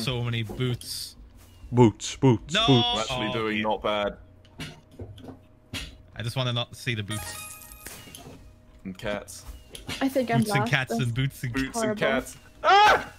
So many boots. Boots, boots, No! boots. I'm actually Oh, doing yeah. not bad. I just want to not see the boots. And cats. I think I'm Boots and cats That's- and boots and Boots Horrible. and cats. Ah!